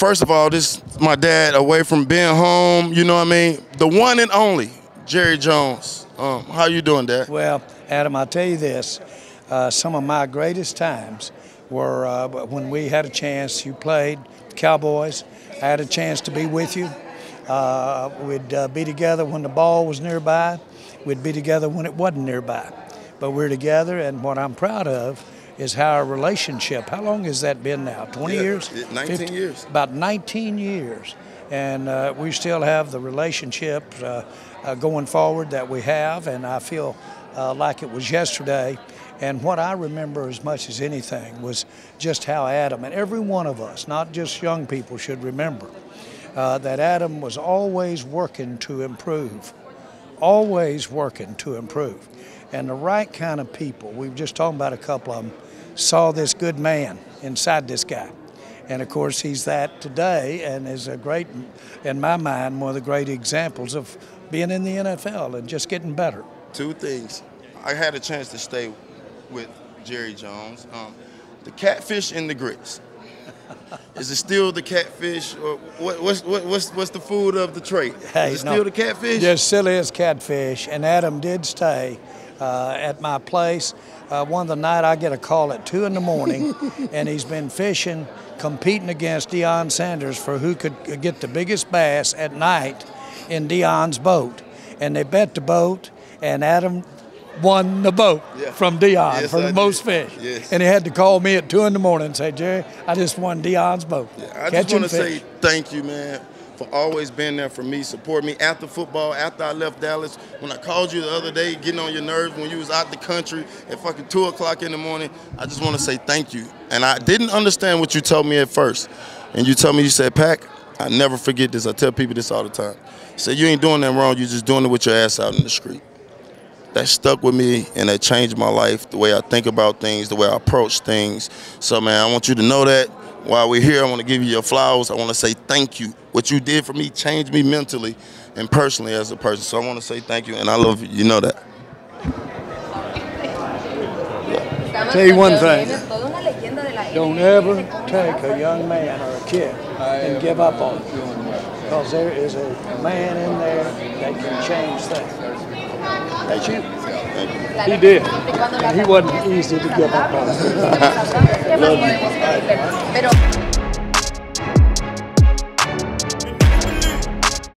first of all, this my dad away from being home. You know what I mean? The one and only Jerry Jones. Um, how you doing, Dad? Well, Adam, I'll tell you this. Uh, some of my greatest times were uh, when we had a chance. You played Cowboys. I had a chance to be with you. Uh, we'd uh, be together when the ball was nearby. We'd be together when it wasn't nearby. But we're together, and what I'm proud of is how our relationship. How long has that been now? 20 Yeah, years? 19 50 years. About 19 years, and uh, we still have the relationship uh, uh, going forward that we have, and I feel uh, like it was yesterday. And what I remember as much as anything was just how Adam and every one of us, not just young people, should remember uh, that Adam was always working to improve always working to improve. And the right kind of people, we were just talking about a couple of them, saw this good man inside this guy. And of course, he's that today and is a great, in my mind, one of the great examples of being in the NFL and just getting better. Two things. I had a chance to stay with Jerry Jones. Um, the catfish and the grits. Is it still the catfish, or what, what's what, what's what's the food of the trait? Hey, is it no. still the catfish? Yes, still is catfish. And Adam did stay uh, at my place. Uh, one of the night I get a call at two in the morning, and he's been fishing, competing against Deion Sanders for who could get the biggest bass at night in Deion's boat. And they bet the boat, and Adam won the boat Yeah. from Deion Yes, for I the did. most fish. Yes. And he had to call me at two in the morning and say, Jerry, I just won Deion's boat. I just want to say thank you, man, for always being there for me, support me after football, after I left Dallas. When I called you the other day, getting on your nerves when you was out the country at fucking two o'clock in the morning, I just want to say thank you. And I didn't understand what you told me at first. And you told me, you said, Pac, I never forget this. I tell people this all the time. You said, you ain't doing nothing wrong, You're just doing it with your ass out in the street. That stuck with me and that changed my life, the way I think about things, the way I approach things. So, man, I want you to know that. While we're here, I want to give you your flowers. I want to say thank you. What you did for me changed me mentally and personally as a person. So I want to say thank you, and I love you. You know that. Tell you one thing. Toda una leyenda de la Don't ever take a young man or a kid and give up on him. Because there is a man in there that can change things. That's you. He did. He wasn't easy to give up on.